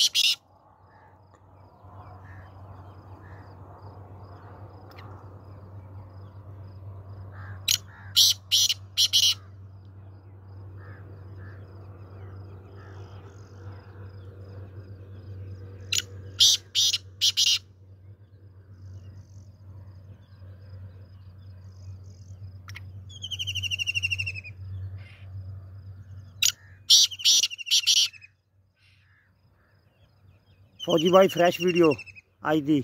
Psst, psst. फौजी भाई fresh video आज दी